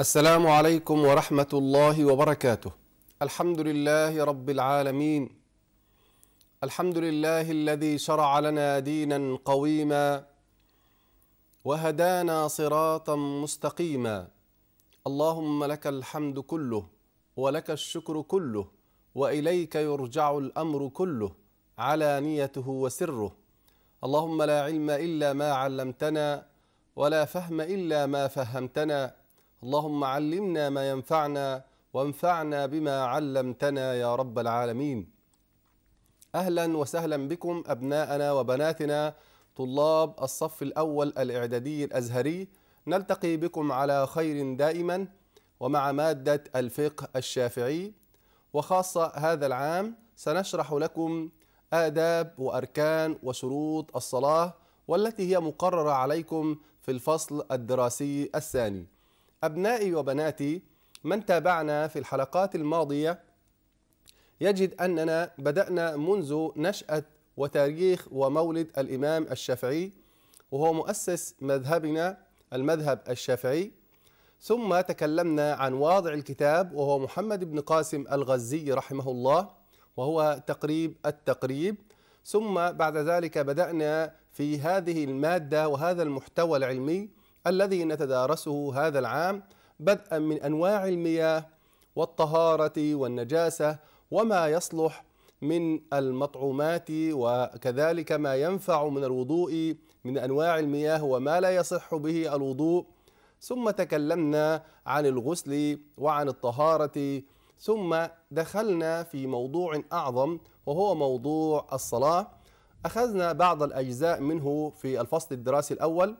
السلام عليكم ورحمة الله وبركاته. الحمد لله رب العالمين. الحمد لله الذي شرع لنا دينا قويما وهدانا صراطا مستقيما. اللهم لك الحمد كله ولك الشكر كله وإليك يرجع الأمر كله علانيته وسره. اللهم لا علم إلا ما علمتنا ولا فهم إلا ما فهمتنا. اللهم علمنا ما ينفعنا وانفعنا بما علمتنا يا رب العالمين. أهلا وسهلا بكم أبناءنا وبناتنا طلاب الصف الأول الإعدادي الأزهري. نلتقي بكم على خير دائما ومع مادة الفقه الشافعي. وخاصة هذا العام سنشرح لكم آداب وأركان وشروط الصلاة والتي هي مقررة عليكم في الفصل الدراسي الثاني. أبنائي وبناتي من تابعنا في الحلقات الماضية يجد أننا بدأنا منذ نشأة وتاريخ ومولد الإمام الشافعي وهو مؤسس مذهبنا المذهب الشافعي. ثم تكلمنا عن واضع الكتاب وهو محمد بن قاسم الغزي رحمه الله وهو تقريب التقريب. ثم بعد ذلك بدأنا في هذه المادة وهذا المحتوى العلمي الذي نتدارسه هذا العام بدءا من أنواع المياه والطهارة والنجاسة وما يصلح من المطعومات وكذلك ما ينفع من الوضوء من أنواع المياه وما لا يصح به الوضوء. ثم تكلمنا عن الغسل وعن الطهارة. ثم دخلنا في موضوع أعظم وهو موضوع الصلاة. أخذنا بعض الأجزاء منه في الفصل الدراسي الأول.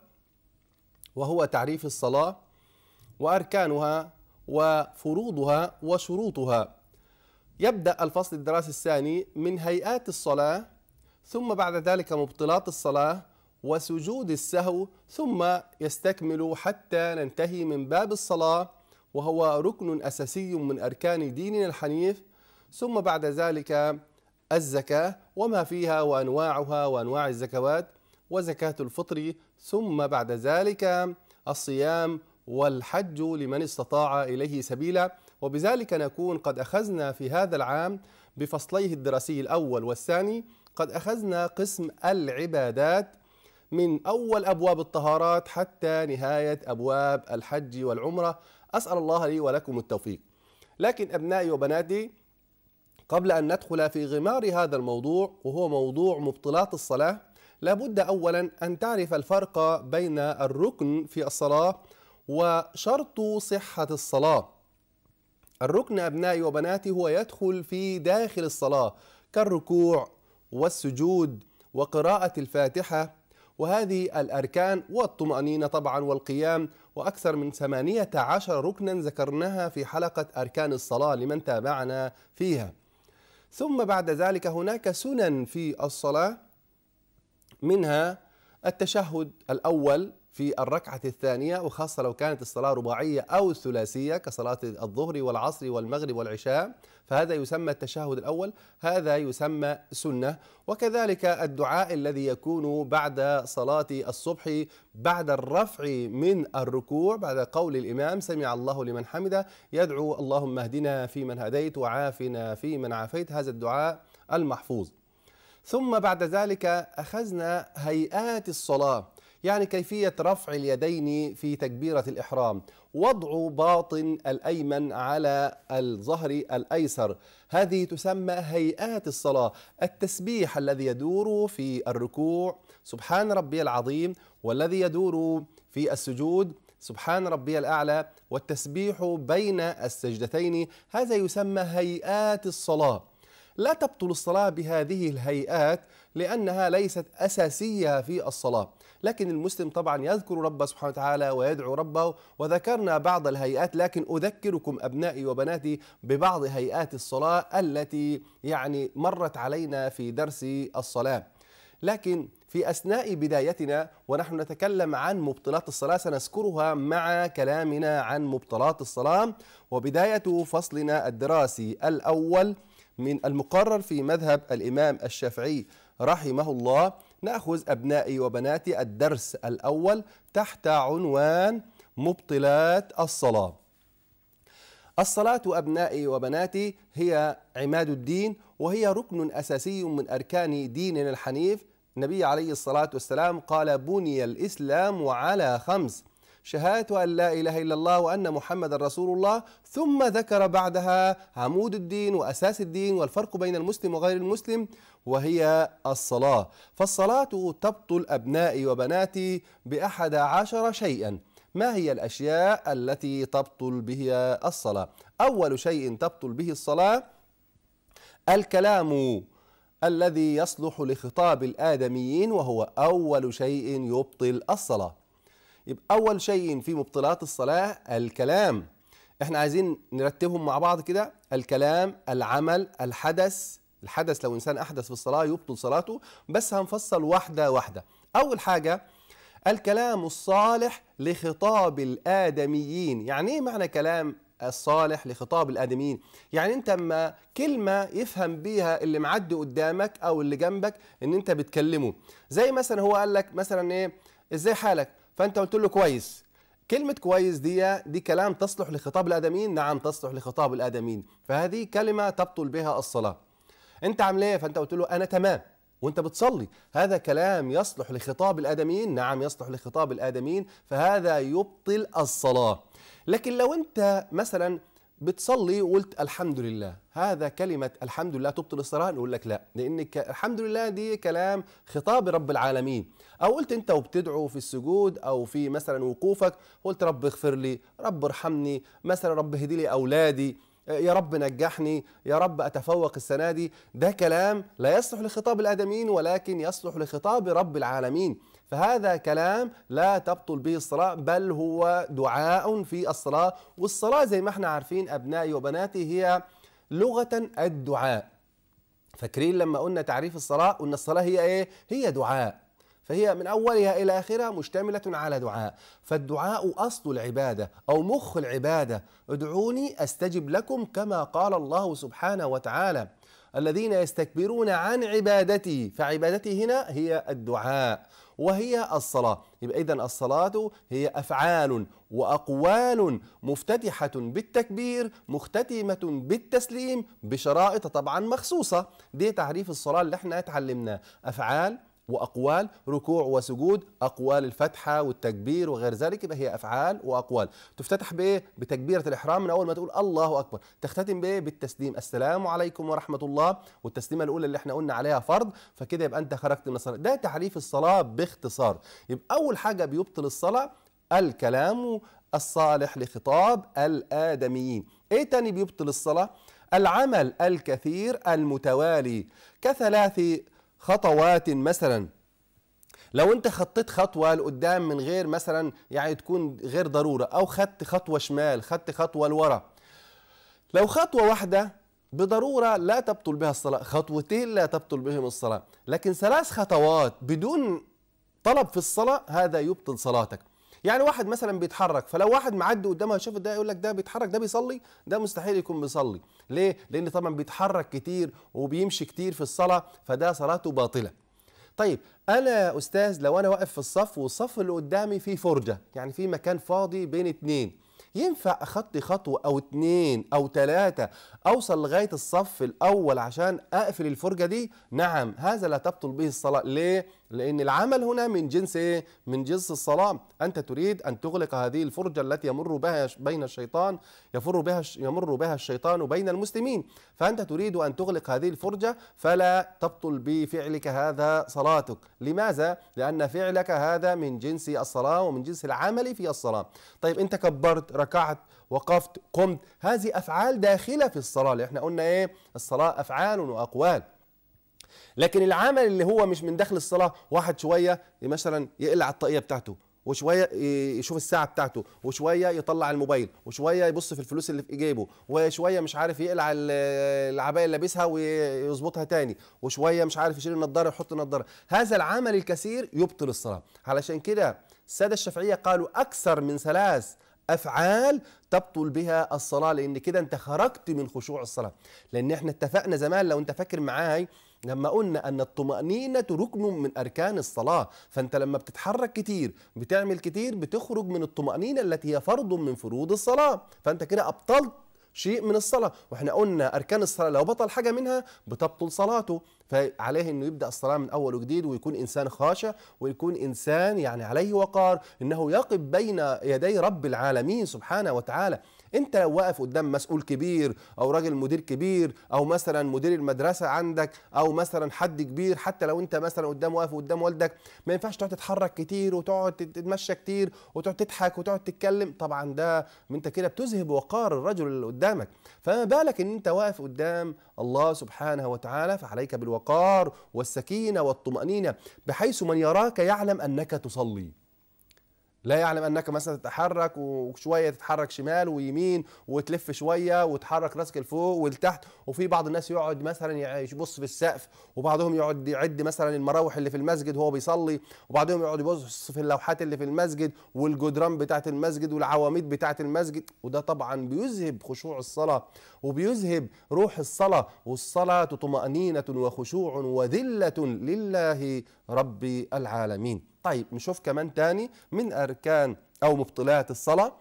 وهو تعريف الصلاة وأركانها وفروضها وشروطها. يبدأ الفصل الدراسي الثاني من هيئات الصلاة ثم بعد ذلك مبطلات الصلاة وسجود السهو ثم يستكمل حتى ننتهي من باب الصلاة وهو ركن أساسي من أركان ديننا الحنيف ثم بعد ذلك الزكاة وما فيها وأنواعها وأنواع الزكوات وزكاة الفطر ثم بعد ذلك الصيام والحج لمن استطاع إليه سبيلا. وبذلك نكون قد أخذنا في هذا العام بفصليه الدراسي الأول والثاني قد أخذنا قسم العبادات من أول أبواب الطهارات حتى نهاية أبواب الحج والعمرة. أسأل الله لي ولكم التوفيق. لكن أبنائي وبناتي قبل أن ندخل في غمار هذا الموضوع وهو موضوع مبطلات الصلاة لابد اولا أن تعرف الفرق بين الركن في الصلاة وشرط صحة الصلاة. الركن أبنائي وبناتي هو يدخل في داخل الصلاة كالركوع والسجود وقراءة الفاتحة وهذه الأركان والطمأنينة طبعا والقيام وأكثر من ثمانية عشر ركنا ذكرناها في حلقة أركان الصلاة لمن تابعنا فيها. ثم بعد ذلك هناك سنن في الصلاة منها التشهد الأول في الركعة الثانية وخاصة لو كانت الصلاة رباعية أو ثلاثية كصلاة الظهر والعصر والمغرب والعشاء فهذا يسمى التشهد الأول هذا يسمى سنة. وكذلك الدعاء الذي يكون بعد صلاة الصبح بعد الرفع من الركوع بعد قول الإمام سمع الله لمن حمده يدعو اللهم اهدنا فيمن هديت وعافنا فيمن عافيت. هذا الدعاء المحفوظ. ثم بعد ذلك أخذنا هيئات الصلاة يعني كيفية رفع اليدين في تكبيرة الإحرام وضع باطن الأيمن على الظهر الأيسر. هذه تسمى هيئات الصلاة التسبيح الذي يدور في الركوع سبحان ربي العظيم والذي يدور في السجود سبحان ربي الأعلى والتسبيح بين السجدتين. هذا يسمى هيئات الصلاة. لا تبطل الصلاة بهذه الهيئات لأنها ليست أساسية في الصلاة. لكن المسلم طبعا يذكر ربه سبحانه وتعالى ويدعو ربه وذكرنا بعض الهيئات لكن أذكركم أبنائي وبناتي ببعض هيئات الصلاة التي يعني مرت علينا في درس الصلاة. لكن في أثناء بدايتنا ونحن نتكلم عن مبطلات الصلاة سنذكرها مع كلامنا عن مبطلات الصلاة. وبداية فصلنا الدراسي الأول من المقرر في مذهب الإمام الشافعي رحمه الله نأخذ أبنائي وبناتي الدرس الأول تحت عنوان مبطلات الصلاة. الصلاة أبنائي وبناتي هي عماد الدين وهي ركن أساسي من أركان ديننا الحنيف. النبي عليه الصلاة والسلام قال بني الإسلام على خمس شهادة أن لا إله إلا الله وأن محمد رسول الله ثم ذكر بعدها عمود الدين وأساس الدين والفرق بين المسلم وغير المسلم وهي الصلاة. فالصلاة تبطل أبنائي وبناتي بأحد عشر شيئا. ما هي الأشياء التي تبطل بها الصلاة؟ أول شيء تبطل به الصلاة الكلام الذي يصلح لخطاب الآدميين وهو أول شيء يبطل الصلاة. يبقى أول شيء في مبطلات الصلاة الكلام. إحنا عايزين نرتبهم مع بعض كده. الكلام العمل الحدث. الحدث لو إنسان أحدث في الصلاة يبطل صلاته بس هنفصل واحدة واحدة. أول حاجة الكلام الصالح لخطاب الآدميين. يعني إيه معنى كلام الصالح لخطاب الآدميين؟ يعني أنت اما كلمة يفهم بيها اللي معدي قدامك أو اللي جنبك إن أنت بتكلمه. زي مثلا هو قال لك مثلا إيه إزاي حالك؟ فأنت قلت له كويس. كلمة كويس دي دي كلام تصلح لخطاب الآدميين؟ نعم تصلح لخطاب الآدميين. فهذه كلمة تبطل بها الصلاة. أنت عامل إيه؟ فأنت قلت له أنا تمام. وانت بتصلي. هذا كلام يصلح لخطاب الآدميين؟ نعم يصلح لخطاب الآدميين. فهذا يبطل الصلاة. لكن لو انت مثلا بتصلي وقلت الحمد لله. هذا كلمة الحمد لله. تبطل الصلاة نقول لك لا. لأن الحمد لله دي كلام خطاب رب العالمين. أو قلت أنت وبتدعو في السجود أو في مثلا وقوفك قلت رب اغفر لي رب ارحمني مثلا رب هدي لي أولادي يا رب نجحني يا رب أتفوق السنة دي. ده كلام لا يصلح لخطاب الآدميين ولكن يصلح لخطاب رب العالمين. فهذا كلام لا تبطل به الصلاة بل هو دعاء في الصلاة. والصلاة زي ما إحنا عارفين أبنائي وبناتي هي لغة الدعاء. فاكرين لما قلنا تعريف الصلاة قلنا الصلاة هي إيه؟ هي دعاء. فهي من أولها إلى آخرها مشتملة على دعاء. فالدعاء أصل العبادة أو مخ العبادة. ادعوني أستجب لكم كما قال الله سبحانه وتعالى. الذين يستكبرون عن عبادتي. فعبادتي هنا هي الدعاء وهي الصلاة. يبقى إذن الصلاة هي أفعال وأقوال مفتتحة بالتكبير مختتمة بالتسليم بشرائط طبعا مخصوصة. دي تعريف الصلاة اللي إحنا اتعلمناه أفعال وأقوال ركوع وسجود أقوال الفتحة والتكبير وغير ذلك يبقى هي أفعال وأقوال. تفتتح بايه بتكبيرة الإحرام من أول ما تقول الله أكبر. تختتم بايه بالتسليم. السلام عليكم ورحمة الله. والتسليمة الأولى اللي إحنا قلنا عليها فرض فكده يبقى أنت خرجت من الصلاة. ده تعريف الصلاة باختصار. يبقى أول حاجة بيبطل الصلاة الكلام الصالح لخطاب الآدميين. إيه تاني بيبطل الصلاة؟ العمل الكثير المتوالي. كثلاث خطوات مثلا. لو انت خطيت خطوة لقدام من غير مثلا يعني تكون غير ضرورة أو خدت خطوة شمال خدت خطوة لورا. لو خطوة واحدة بضرورة لا تبطل بها الصلاة خطوتين لا تبطل بهم الصلاة. لكن ثلاث خطوات بدون طلب في الصلاة هذا يبطل صلاتك. يعني واحد مثلا بيتحرك فلو واحد معدي قدامه يشوف ده يقول لك ده بيتحرك ده بيصلي؟ ده مستحيل يكون بيصلي. ليه؟ لأن طبعا بيتحرك كتير وبيمشي كتير في الصلاة فده صلاته باطلة. طيب أنا أستاذ لو أنا واقف في الصف والصف اللي قدامي فيه فرجة يعني في مكان فاضي بين اتنين ينفع أخطي خطوة أو اتنين أو تلاتة أوصل لغاية الصف الأول عشان أقفل الفرجة دي؟ نعم هذا لا تبطل به الصلاة. ليه؟ لأن العمل هنا من جنس إيه؟ من جنس الصلاة. أنت تريد أن تغلق هذه الفرجة التي يمر بها بين الشيطان يفر بها يمر بها الشيطان بين المسلمين. فأنت تريد أن تغلق هذه الفرجة فلا تبطل بفعلك هذا صلاتك. لماذا؟ لأن فعلك هذا من جنس الصلاة ومن جنس العمل في الصلاة. طيب أنت كبرت ركعت وقفت قمت هذه أفعال داخلة في الصلاة. اللي إحنا قلنا إيه؟ الصلاة أفعال وأقوال. لكن العمل اللي هو مش من داخل الصلاة واحد شوية مثلا يقلع الطاقية بتاعته وشوية يشوف الساعة بتاعته وشوية يطلع الموبايل وشوية يبص في الفلوس اللي في جيبه وشوية مش عارف يقلع العباية اللي لابسها ويظبطها تاني وشوية مش عارف يشيل النضارة ويحط النضارة. هذا العمل الكثير يبطل الصلاة. علشان كده السادة الشافعية قالوا أكثر من ثلاث أفعال تبطل بها الصلاة لأن كده أنت خرجت من خشوع الصلاة. لأن إحنا اتفقنا زمان لو أنت فاكر معاي لما قلنا أن الطمأنينة ركن من أركان الصلاة فأنت لما بتتحرك كتير بتعمل كتير بتخرج من الطمأنينة التي هي فرض من فروض الصلاة. فأنت كده أبطلت شيء من الصلاة. وإحنا قلنا أركان الصلاة لو بطل حاجة منها بتبطل صلاته. فعليه إنه يبدأ الصلاة من أول وجديد ويكون إنسان خاشع ويكون إنسان يعني عليه وقار إنه يقف بين يدي رب العالمين سبحانه وتعالى. انت لو واقف قدام مسؤول كبير أو راجل مدير كبير أو مثلا مدير المدرسة عندك أو مثلا حد كبير حتى لو انت مثلا قدام واقف قدام والدك ما ينفعش تقعد تتحرك كتير وتقعد تتمشى كتير وتقعد تضحك وتقعد تتكلم. طبعا ده انت كده بتذهب وقار الرجل اللي قدامك. فما بالك ان انت واقف قدام الله سبحانه وتعالى فعليك بالوقار والسكينة والطمأنينة بحيث من يراك يعلم أنك تصلي. لا يعلم أنك مثلا تتحرك وشوية تتحرك شمال ويمين وتلف شوية وتحرك راسك لفوق ولتحت. وفي بعض الناس يقعد مثلا يبص في السقف وبعضهم يقعد يعد مثلا المراوح اللي في المسجد وهو بيصلي وبعضهم يقعد يبص في اللوحات اللي في المسجد والجدران بتاعة المسجد والعواميد بتاعة المسجد. وده طبعا بيذهب خشوع الصلاة وبيذهب روح الصلاة والصلاة طمأنينة وخشوع وذلة لله رب العالمين. طيب نشوف كمان تاني من أركان أو مبطلات الصلاة.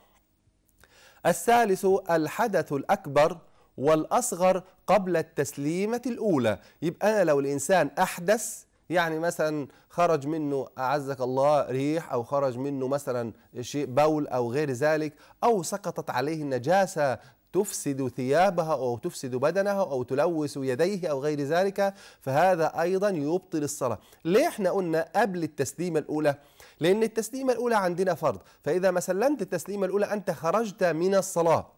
الثالث الحدث الأكبر والأصغر قبل التسليمة الأولى. يبقى أنا لو الإنسان أحدث يعني مثلا خرج منه أعزك الله ريح أو خرج منه مثلا شيء بول أو غير ذلك أو سقطت عليه النجاسة تفسد ثيابها أو تفسد بدنها أو تلوث يديه أو غير ذلك فهذا أيضا يبطل الصلاة. ليه إحنا قلنا قبل التسليمة الأولى؟ لأن التسليمة الأولى عندنا فرض. فإذا ما سلمت التسليمة الأولى أنت خرجت من الصلاة.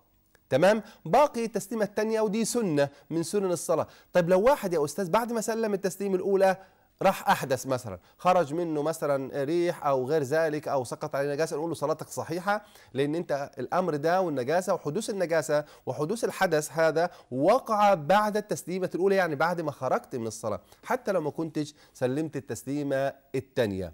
تمام؟ باقي التسليمة الثانية ودي سنة من سنن الصلاة. طيب لو واحد يا أستاذ بعد ما سلم التسليم الأولى راح أحدث مثلا. خرج منه مثلا ريح أو غير ذلك أو سقط عليه نجاسة. نقول له صلاتك صحيحة لأن أنت الأمر ده والنجاسة وحدوث النجاسة وحدوث الحدث هذا وقع بعد التسليمة الأولى يعني بعد ما خرجت من الصلاة حتى لو ما كنتش سلمت التسليمة الثانية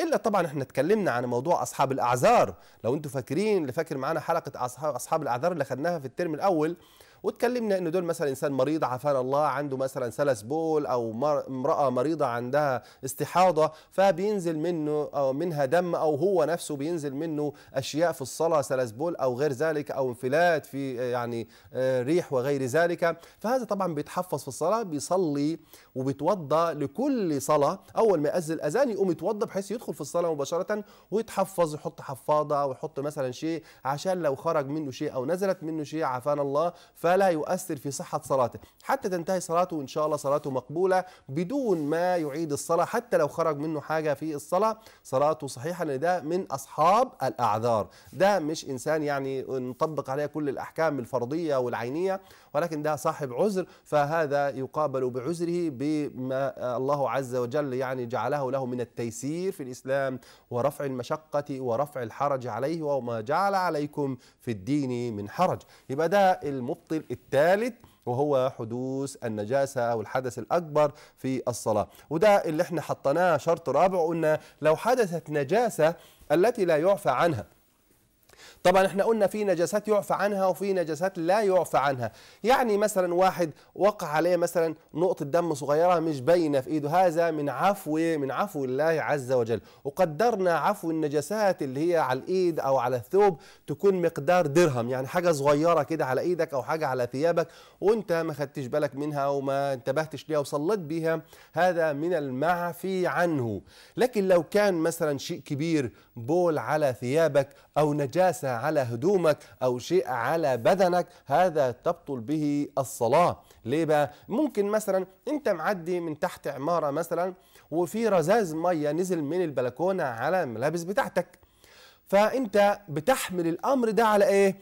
إلا طبعا إحنا اتكلمنا عن موضوع أصحاب الأعذار. لو أنتم فاكرين اللي فاكر معانا حلقة أصحاب الأعذار اللي خدناها في الترم الأول واتكلمنا إنه دول مثلا إنسان مريض عافانا الله عنده مثلا سلس بول أو امرأة مريضة عندها استحاضة فبينزل منه أو منها دم أو هو نفسه بينزل منه أشياء في الصلاة سلس بول أو غير ذلك أو انفلات في يعني آه، ريح وغير ذلك. فهذا طبعا بيتحفظ في الصلاة بيصلي وبيتوضأ لكل صلاة. أول ما يأذن الأذان يقوم يتوضأ بحيث يدخل في الصلاة مباشرة ويتحفظ يحط حفاضة ويحط مثلا شيء عشان لو خرج منه شيء أو نزلت منه شيء عافانا الله. فلا يؤثر في صحة صلاته. حتى تنتهي صلاته وإن شاء الله صلاته مقبولة بدون ما يعيد الصلاة حتى لو خرج منه حاجة في الصلاة صلاته صحيحة لأن ده من أصحاب الأعذار. ده مش إنسان يعني نطبق عليه كل الأحكام الفرضية والعينية ولكن ده صاحب عذر فهذا يقابل بعذره بما الله عز وجل يعني جعله له من التيسير في الإسلام ورفع المشقة ورفع الحرج عليه وما جعل عليكم في الدين من حرج. يبقى ده المبطل الثالث وهو حدوث النجاسة أو الحدث الأكبر في الصلاة. وده اللي إحنا حطيناه شرط رابع قلنا لو حدثت نجاسة التي لا يعفى عنها. طبعا إحنا قلنا في نجاسات يعفى عنها وفي نجاسات لا يعفى عنها. يعني مثلا واحد وقع عليه مثلا نقطة دم صغيرة مش باينة في إيده. هذا من عفو من عفو الله عز وجل. وقدرنا عفو النجاسات اللي هي على الإيد أو على الثوب تكون مقدار درهم. يعني حاجة صغيرة كده على إيدك أو حاجة على ثيابك وأنت ما خدتش بالك منها وما انتبهتش ليها وصلت بها هذا من المعفي عنه. لكن لو كان مثلا شيء كبير بول على ثيابك أو نجاسة على هدومك أو شيء على بدنك هذا تبطل به الصلاة ليه بقى؟ ممكن مثلا أنت معدي من تحت عمارة مثلا وفي رذاذ مية نزل من البلكونة على الملابس بتاعتك فأنت بتحمل الأمر ده على إيه؟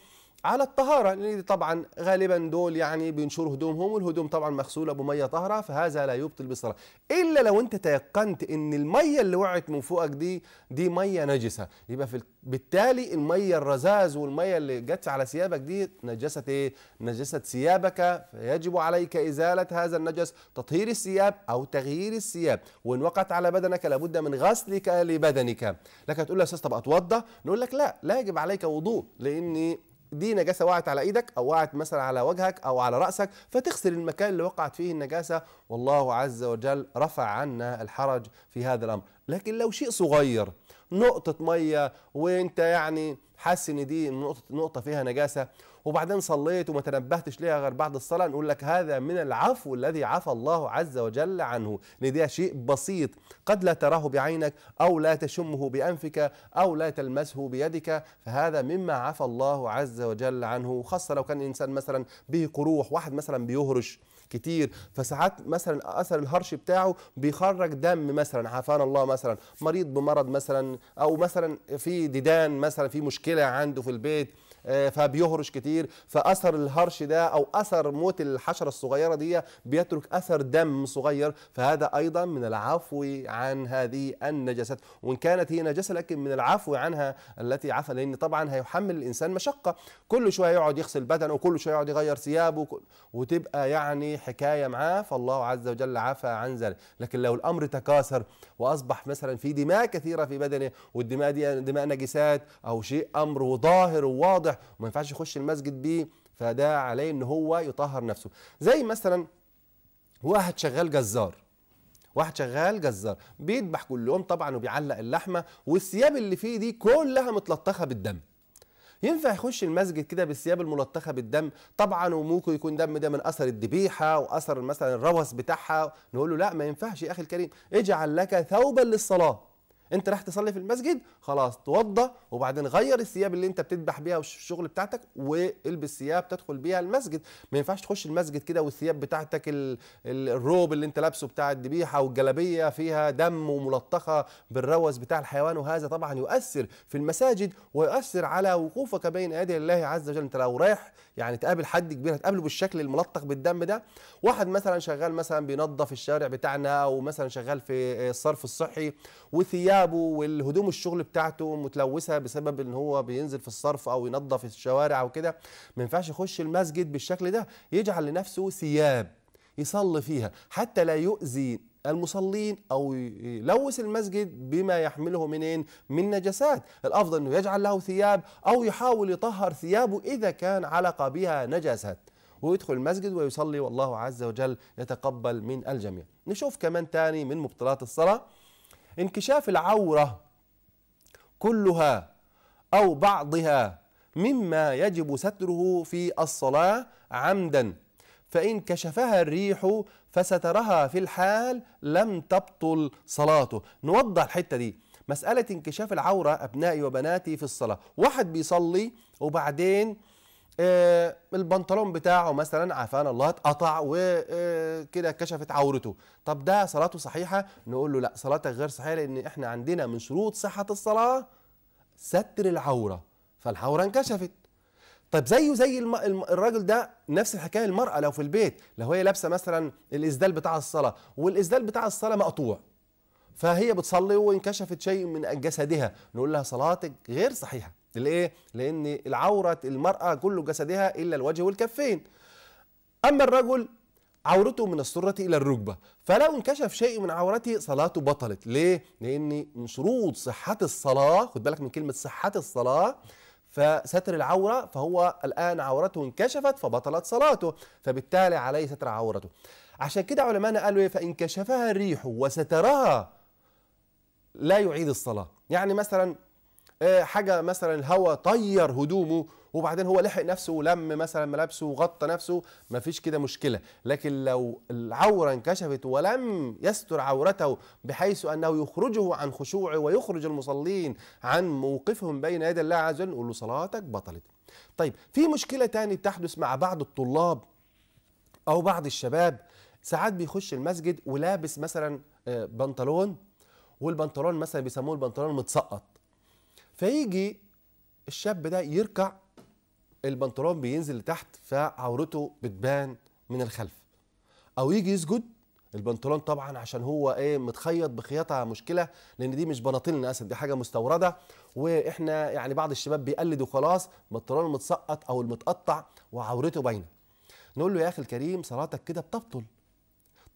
على الطهارة لأن طبعا غالبا دول يعني بينشروا هدومهم والهدوم طبعا مغسولة بمية طهرة فهذا لا يبطل بالصلاة إلا لو أنت تيقنت إن المية اللي وقعت من فوقك دي دي مية نجسة. يبقى في بالتالي المية الرذاذ والمية اللي جت على ثيابك دي نجست إيه؟ نجست ثيابك. فيجب عليك إزالة هذا النجس تطهير الثياب أو تغيير الثياب. وإن وقعت على بدنك لابد من غسلك لبدنك. لك تقول له يا أستاذ طب أتوضأ نقول لك لا لا يجب عليك وضوء لأن دي نجاسة وقعت على إيدك أو وقعت مثلا على وجهك أو على رأسك فتغسل المكان اللي وقعت فيه النجاسة. والله عز وجل رفع عنا الحرج في هذا الأمر. لكن لو شيء صغير نقطة مية وإنت يعني حاسس إن دي نقطه نقطة فيها نجاسة وبعدين صليت وما تنبهتش ليها غير بعد الصلاة نقول لك هذا من العفو الذي عفى الله عز وجل عنه. لأن ده شيء بسيط. قد لا تراه بعينك أو لا تشمه بأنفك أو لا تلمسه بيدك فهذا مما عفى الله عز وجل عنه. خاصة لو كان الإنسان مثلا به قروح واحد مثلا بيهرش كتير فساعات مثلا أثر الهرش بتاعه بيخرج دم مثلا عافانا الله مثلا مريض بمرض مثلا أو مثلا في ديدان مثلا في مشكلة عنده في البيت. فبيهرش كتير. فأثر الهرش ده أو أثر موت الحشرة الصغيرة دي بيترك أثر دم صغير. فهذا أيضا من العفو عن هذه النجاسات. وإن كانت هي نجاسة لكن من العفو عنها التي عفى لأن طبعا هيحمل الإنسان مشقة. كل شوية يقعد يغسل بدنه وكل شوية يقعد يغير ثيابه وتبقى يعني حكاية معاه. فالله عز وجل عفى عن ذلك. لكن لو الأمر تكاثر وأصبح مثلا في دماء كثيرة في بدنه والدماء دي دماء نجسات أو شيء أمر ظاهر وواضح وما ينفعش يخش المسجد بيه فده عليه إن هو يطهر نفسه. زي مثلا واحد شغال جزار واحد شغال جزار بيذبح كل يوم طبعا وبيعلق اللحمة والثياب اللي فيه دي كلها متلطخة بالدم. ينفع يخش المسجد كده بالثياب الملطخة بالدم؟ طبعا وممكن يكون دم ده من أثر الذبيحة وأثر مثلا الروث بتاعها. نقول له لا ما ينفعش يا أخي الكريم اجعل لك ثوبا للصلاة. انت راح تصلي في المسجد خلاص توضى وبعدين غير الثياب اللي انت بتذبح بيها والشغل بتاعتك والبس ثياب تدخل بيها المسجد. ما ينفعش تخش المسجد كده والثياب بتاعتك الروب اللي انت لابسه بتاع الذبيحة والجلابية فيها دم وملطخة بالروث بتاع الحيوان وهذا طبعا يؤثر في المساجد ويؤثر على وقوفك بين يدي الله عز وجل. انت لو رايح يعني تقابل حد كبير هتقابله بالشكل الملطخ بالدم ده. واحد مثلا شغال مثلا بينظف الشارع بتاعنا أو مثلا شغال في الصرف الصحي وثيابه والهدوم الشغل بتاعته متلوثة بسبب إن هو بينزل في الصرف أو ينظف الشوارع أو كده ما ينفعش يخش المسجد بالشكل ده يجعل لنفسه ثياب يصلي فيها حتى لا يؤذي المصلين أو يلوث المسجد بما يحمله منين؟ من نجاسات. الأفضل إنه يجعل له ثياب أو يحاول يطهر ثيابه إذا كان علق بها نجاسات ويدخل المسجد ويصلي والله عز وجل يتقبل من الجميع. نشوف كمان تاني من مبطلات الصلاة. انكشاف العورة كلها أو بعضها مما يجب ستره في الصلاة عمدا فإن كشفها الريح فسترها في الحال لم تبطل صلاته. نوضح الحتة دي. مسألة انكشاف العورة أبنائي وبناتي في الصلاة. واحد بيصلي وبعدين البنطلون بتاعه مثلا عافانا الله اتقطع وكده آه كشفت عورته. طب ده صلاته صحيحة؟ نقول له لا صلاتك غير صحيحة لأن إحنا عندنا من شروط صحة الصلاة ستر العورة. فالعورة انكشفت. طيب زيه زي. الراجل ده نفس الحكاية المراه لو في البيت لو هي لابسة مثلا الإسدال بتاع الصلاة والإسدال بتاع الصلاة مقطوع. فهي بتصلي وانكشفت شيء من جسدها. نقول لها صلاتك غير صحيحة. ليه لإن العورة المرأة كل جسدها إلا الوجه والكفين. أما الرجل عورته من السرة إلى الركبة. فلو انكشف شيء من عورته صلاته بطلت. ليه؟ لأن من شروط صحة الصلاة خد بالك من كلمة صحة الصلاة فستر العورة فهو الآن عورته انكشفت فبطلت صلاته. فبالتالي عليه ستر عورته. عشان كده علماءنا قالوا إيه؟ فإن كشفها الريح وسترها لا يعيد الصلاة. يعني مثلا حاجة مثلا الهواء طير هدومه وبعدين هو لحق نفسه ولم مثلا ملابسه وغطى نفسه ما فيش كده مشكلة. لكن لو العورة انكشفت ولم يستر عورته بحيث أنه يخرجه عن خشوعه ويخرج المصلين عن موقفهم بين يدي الله عز وجل له صلاتك بطلت. طيب في مشكلة تاني تحدث مع بعض الطلاب أو بعض الشباب. ساعات بيخش المسجد ولابس مثلا بنطلون والبنطلون مثلا بيسموه البنطلون متسقط فيجي الشاب ده يركع البنطلون بينزل لتحت فعورته بتبان من الخلف. أو يجي يسجد البنطلون طبعا عشان هو إيه متخيط بخياطة مشكلة لأن دي مش بناطيل اسد دي حاجة مستوردة. وإحنا يعني بعض الشباب بيقلد وخلاص البنطلون المتسقط أو المتقطع وعورته باينة. نقول له يا أخي الكريم صلاتك كده بتبطل.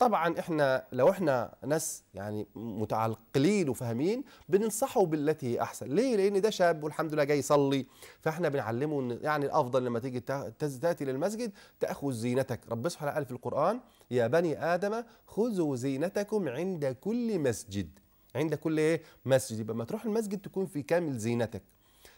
طبعا إحنا لو إحنا ناس يعني متعقلين وفاهمين بننصحه بالتي هي أحسن. ليه؟ لأن ده شاب والحمد لله جاي يصلي. فإحنا بنعلمه إن يعني الأفضل لما تيجي تأتي للمسجد تأخذ زينتك. رب سبحانه قال في القرآن يا بني آدم خذوا زينتكم عند كل مسجد. عند كل إيه؟ مسجد. يبقى ما تروح المسجد تكون في كامل زينتك.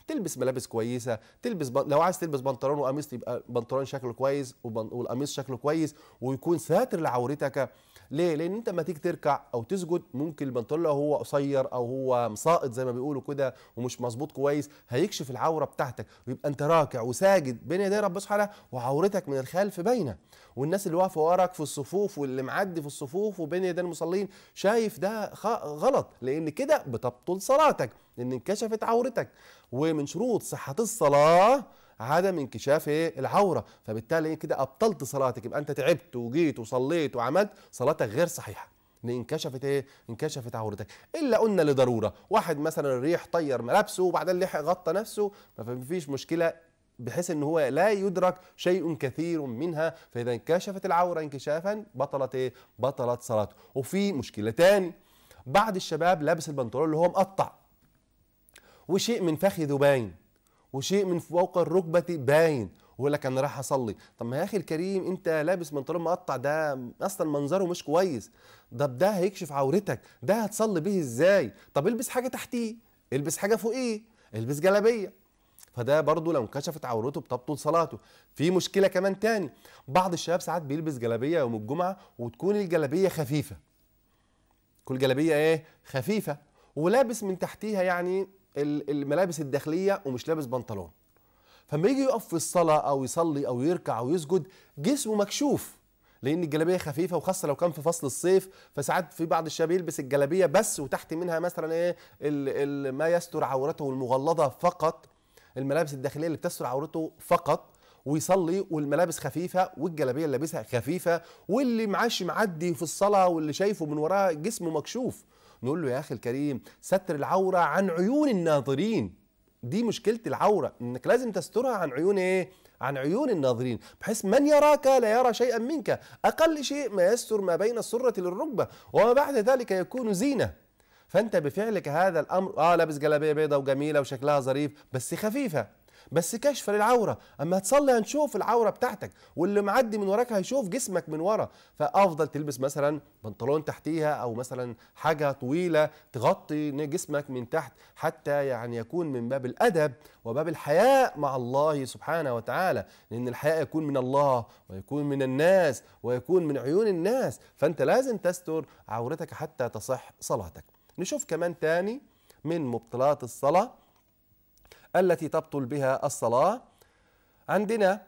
تلبس ملابس كويسة تلبس ب... لو عايز تلبس بنطلون وقميص يبقى بنطلون شكله كويس وبن... والقميص شكله كويس ويكون ساتر لعورتك. ليه؟ لأن أنت لما تيجي تركع أو تسجد ممكن البنطلون لو هو قصير أو هو مساقط زي ما بيقولوا كده ومش مظبوط كويس هيكشف العورة بتاعتك ويبقى أنت راكع وساجد بين يدي ربنا سبحانه وعورتك من الخلف باينه والناس اللي واقفة وراك في الصفوف واللي معدي في الصفوف وبين يدي المصلين شايف ده غلط لأن كده بتبطل صلاتك لأن انكشفت عورتك. ومن شروط صحة الصلاة عدم انكشاف إيه؟ العورة. فبالتالي كده أبطلت صلاتك. يبقى أنت تعبت وجيت وصليت وعملت صلاتك غير صحيحة. انكشفت إيه؟ انكشفت عورتك. إلا قلنا لضرورة. واحد مثلا الريح طير ملابسه وبعدين لحق غطى نفسه فمفيش مشكلة بحيث إن هو لا يدرك شيء كثير منها. فإذا انكشفت العورة انكشافا بطلت إيه؟ بطلت صلاته. وفي مشكله تاني بعض الشباب لابس البنطلون اللي هو مقطع. وشيء من فخذه باين وشيء من فوق الركبة باين. ويقول لك أنا رايح أصلي. طب ما يا أخي الكريم أنت لابس بنطلون مقطع ده أصلا منظره مش كويس. ده ده هيكشف عورتك ده هتصلي به إزاي؟ طب البس حاجة تحتيه البس حاجة فوقيه البس جلابية. فده برضه لو انكشفت عورته بتبطل صلاته. في مشكلة كمان تاني بعض الشباب ساعات بيلبس جلابية يوم الجمعة وتكون الجلابية خفيفة. كل جلابية إيه؟ خفيفة. ولابس من تحتيها يعني الملابس الداخلية ومش لابس بنطلون. فلما يجي يقف في الصلاة أو يصلي أو يركع أو يسجد جسمه مكشوف لأن الجلابية خفيفة وخاصة لو كان في فصل الصيف فساعات في بعض الشباب يلبس الجلابية بس وتحت منها مثلا إيه ما يستر عورته المغلظة فقط الملابس الداخلية اللي بتستر عورته فقط ويصلي والملابس خفيفة والجلابية اللي لابسها خفيفة واللي معاش معدي في الصلاة واللي شايفه من وراه جسمه مكشوف. نقول له يا أخي الكريم ستر العورة عن عيون الناظرين. دي مشكلة العورة إنك لازم تسترها عن عيون إيه؟ عن عيون الناظرين. بحيث من يراك لا يرى شيئا منك. أقل شيء ما يستر ما بين السرة للركبة وما بعد ذلك يكون زينة. فأنت بفعلك هذا الأمر آه لابس جلابية بيضه وجميلة وشكلها ظريف بس خفيفة. بس كشف للعورة. أما هتصلي هنشوف العورة بتاعتك واللي معدي من وراك هيشوف جسمك من ورا. فأفضل تلبس مثلا بنطلون تحتيها أو مثلا حاجة طويلة تغطي جسمك من تحت حتى يعني يكون من باب الأدب وباب الحياء مع الله سبحانه وتعالى. لأن الحياء يكون من الله ويكون من الناس ويكون من عيون الناس. فأنت لازم تستر عورتك حتى تصح صلاتك. نشوف كمان تاني من مبطلات الصلاة. التي تبطل بها الصلاة. عندنا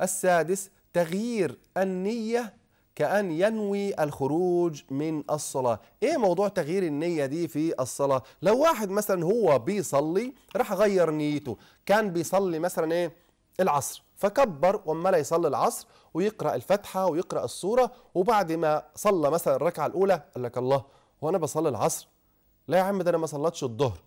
السادس تغيير النية كأن ينوي الخروج من الصلاة. إيه موضوع تغيير النية دي في الصلاة؟ لو واحد مثلا هو بيصلي راح غير نيته. كان بيصلي مثلا إيه؟ العصر. فكبر وما لا يصلي العصر ويقرأ الفاتحة ويقرأ السورة وبعد ما صلى مثلا الركعة الأولى قال لك الله هو أنا بصلي العصر؟ لا يا عم ده أنا ما صليتش الظهر.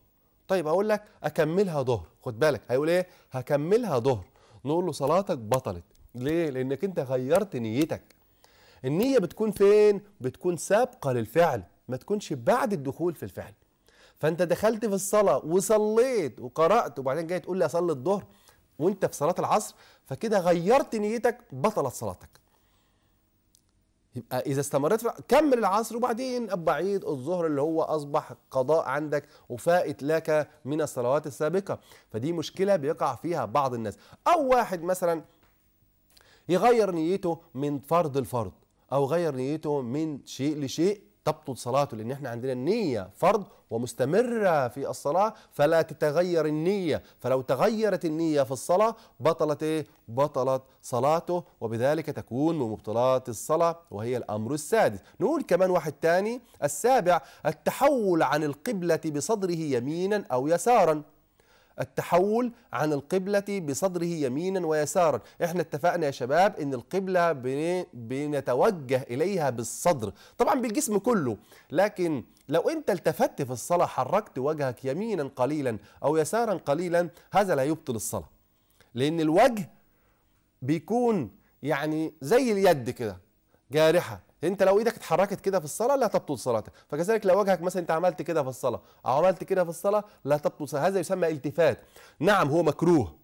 طيب أقول لك أكملها ظهر خد بالك. هيقول إيه؟ هكملها ظهر. نقول له صلاتك بطلت. ليه؟ لأنك أنت غيرت نيتك. النية بتكون فين؟ بتكون سابقة للفعل ما تكونش بعد الدخول في الفعل. فأنت دخلت في الصلاة وصليت وقرأت وبعدين جاي تقول لي أصلي الظهر وأنت في صلاة العصر فكده غيرت نيتك بطلت صلاتك. يبقى إذا استمريت في كمل العصر وبعدين ابقى عيد الظهر اللي هو أصبح قضاء عندك وفائت لك من الصلوات السابقة. فدي مشكلة بيقع فيها بعض الناس. أو واحد مثلا يغير نيته من فرض الفرض أو غير نيته من شيء لشيء تبطل صلاته لأن إحنا عندنا النية فرض ومستمرة في الصلاة فلا تتغير النية. فلو تغيرت النية في الصلاة بطلت إيه؟ بطلت صلاته وبذلك تكون من مبطلات الصلاة وهي الأمر السادس. نقول كمان واحد تاني السابع التحول عن القبلة بصدره يمينا أو يسارا. التحول عن القبلة بصدره يمينا ويسارا. إحنا اتفقنا يا شباب إن القبلة بن- بنتوجه إليها بالصدر. طبعا بالجسم كله لكن لو أنت التفت في الصلاة حركت وجهك يمينا قليلا أو يسارا قليلا هذا لا يبطل الصلاة. لأن الوجه بيكون يعني زي اليد كده جارحة. انت لو إيدك اتحركت كده في الصلاة لا تبطل صلاتك. فكذلك لو وجهك مثلا انت عملت كده في الصلاة أو عملت كده في الصلاة لا تبطل صلاتك هذا يسمى التفات. نعم هو مكروه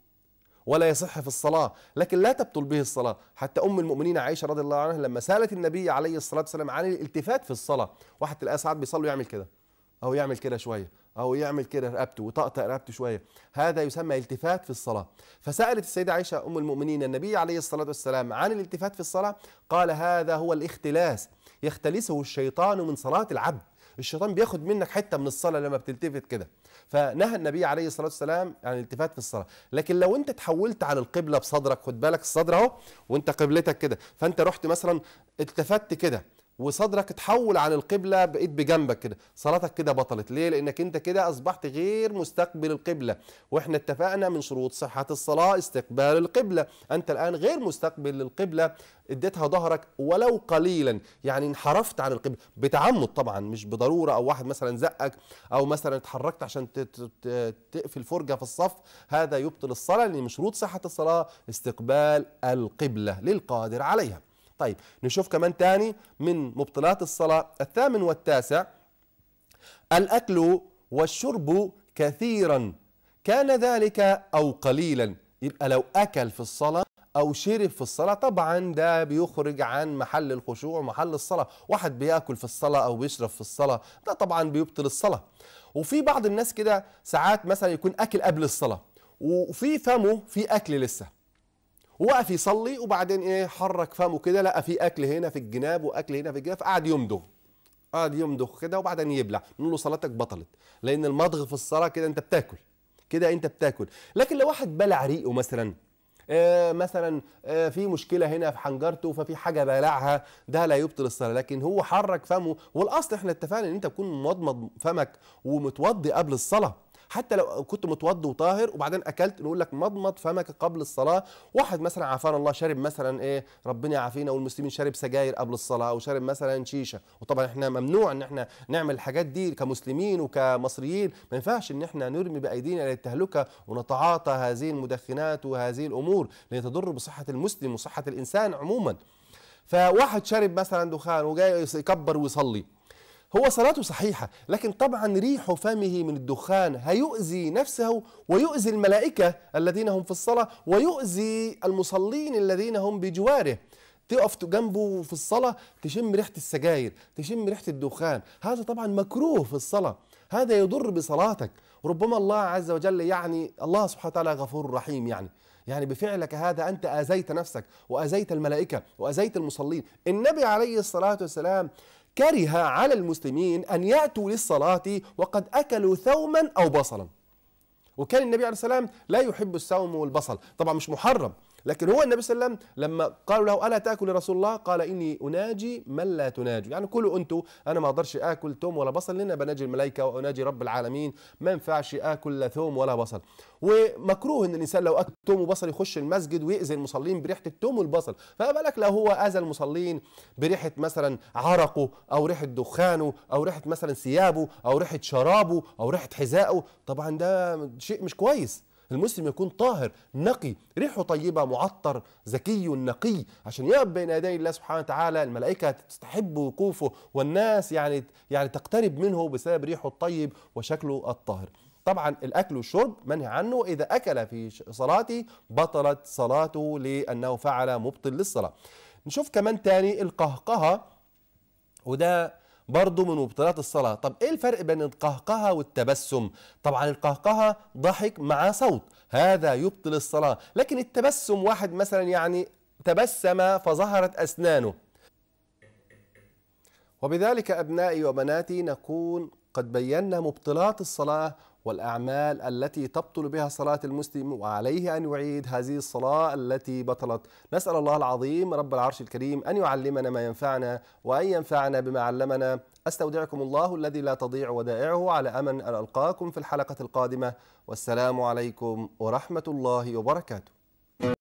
ولا يصح في الصلاة لكن لا تبطل به الصلاة. حتى أم المؤمنين عائشة رضي الله عنها لما سألت النبي عليه الصلاة والسلام عن الالتفات في الصلاة واحد تلاقيه ساعات بيصلي يعمل كده أو يعمل كده شوية. أو يعمل كده رقبته وطقطق رقبته شوية. هذا يسمى التفات في الصلاة. فسألت السيدة عائشة أم المؤمنين النبي عليه الصلاة والسلام عن الالتفات في الصلاة. قال هذا هو الاختلاس. يختلسه الشيطان من صلاة العبد. الشيطان بياخد منك حتة من الصلاة لما بتلتفت كده. فنهى النبي عليه الصلاة والسلام عن الالتفات في الصلاة. لكن لو انت تحولت على القبلة بصدرك خد بالك الصدر اهو وانت قبلتك كده. فانت رحت مثلا التفت كده. وصدرك اتحول عن القبلة بقيت بجنبك كده. صلاتك كده بطلت. ليه؟ لأنك أنت كده أصبحت غير مستقبل القبلة. وإحنا اتفقنا من شروط صحة الصلاة استقبال القبلة. أنت الآن غير مستقبل للقبلة اديتها ظهرك ولو قليلا. يعني انحرفت عن القبلة. بتعمد طبعا مش بضرورة أو واحد مثلا زقك أو مثلا اتحركت عشان تقفل فرجة في الصف. هذا يبطل الصلاة لأن من شروط صحة الصلاة استقبال القبلة للقادر عليها. طيب نشوف كمان تاني من مبطلات الصلاة. الثامن والتاسع الأكل والشرب كثيرا. كان ذلك أو قليلا. يبقى لو أكل في الصلاة أو شرب في الصلاة طبعا ده بيخرج عن محل الخشوع ومحل الصلاة. واحد بيأكل في الصلاة أو بيشرب في الصلاة ده طبعا بيبطل الصلاة. وفي بعض الناس كده ساعات مثلا يكون أكل قبل الصلاة وفي فمه في أكل لسه. وقف يصلي وبعدين إيه حرك فمه كده لقى في أكل هنا في الجناب وأكل هنا في الجناب فقعد يمضغ. قعد يمضغ كده وبعدين يبلع. نقول له صلاتك بطلت لأن المضغ في الصلاة كده أنت بتاكل. كده أنت بتاكل. لكن لو واحد بلع ريقه مثلا آه مثلا آه في مشكلة هنا في حنجرته ففي حاجة بلعها ده لا يبطل الصلاة. لكن هو حرك فمه والأصل إحنا اتفقنا إن أنت تكون مضمض فمك ومتوضي قبل الصلاة. حتى لو كنت متوضي وطاهر وبعدين أكلت نقول لك مضمض فمك قبل الصلاة. واحد مثلا عافانا الله شارب مثلا إيه ربنا يعافينا والمسلمين شارب سجاير قبل الصلاة أو شارب مثلا شيشة. وطبعا إحنا ممنوع إن إحنا نعمل الحاجات دي كمسلمين وكمصريين. ما ينفعش إن إحنا نرمي بأيدينا إلى التهلكه ونتعاطى هذه المدخنات وهذه الأمور لأن تضر بصحة المسلم وصحة الإنسان عموما. فواحد شارب مثلا دخان وجاي يكبر ويصلي. هو صلاته صحيحة لكن طبعا ريح فمه من الدخان هيؤذي نفسه ويؤذي الملائكة الذين هم في الصلاة ويؤذي المصلين الذين هم بجواره. تقف جنبه في الصلاة تشم ريحة السجاير تشم ريحة الدخان هذا طبعا مكروه في الصلاة هذا يضر بصلاتك. ربما الله عز وجل يعني الله سبحانه وتعالى غفور رحيم يعني يعني بفعلك هذا أنت آذيت نفسك وآذيت الملائكة وآذيت المصلين. النبي عليه الصلاة والسلام كره على المسلمين أن يأتوا للصلاة وقد أكلوا ثوما أو بصلا. وكان النبي عليه السلام لا يحب الثوم والبصل. طبعا مش محرم. لكن هو النبي صلى الله عليه وسلم لما قالوا له ألا تأكل يا رسول الله؟ قال إني أناجي من لا تناجي. يعني كلوا أنتوا أنا ما أقدرش آكل توم ولا بصل لأن بناجي الملائكة وأناجي رب العالمين. ما ينفعش آكل لا ثوم ولا بصل. ومكروه إن الإنسان لو أكل توم وبصل يخش المسجد ويأذي المصلين بريحة التوم والبصل. فما بالك لو هو آذى المصلين بريحة مثلا عرقه أو ريحة دخانه أو ريحة مثلا ثيابه أو ريحة شرابه أو ريحة حذائه؟ طبعا ده شيء مش كويس. المسلم يكون طاهر نقي ريحه طيبة معطر ذكي نقي. عشان يقف بين يدي الله سبحانه وتعالى الملائكة تستحب وقوفه والناس يعني يعني تقترب منه بسبب ريحه الطيب وشكله الطاهر. طبعا الأكل والشرب منهي عنه إذا أكل في صلاته بطلت صلاته لأنه فعل مبطل للصلاة. نشوف كمان تاني القهقهة وده برضه من مبطلات الصلاة. طب إيه الفرق بين القهقهة والتبسم؟ طبعا القهقهة ضحك مع صوت هذا يبطل الصلاة. لكن التبسم واحد مثلا يعني تبسم فظهرت أسنانه. وبذلك أبنائي وبناتي نكون قد بينا مبطلات الصلاة والأعمال التي تبطل بها صلاة المسلم وعليه أن يعيد هذه الصلاة التي بطلت. نسأل الله العظيم رب العرش الكريم أن يعلمنا ما ينفعنا وأن ينفعنا بما علمنا. أستودعكم الله الذي لا تضيع ودائعه على أمن أن ألقاكم في الحلقة القادمة. والسلام عليكم ورحمة الله وبركاته.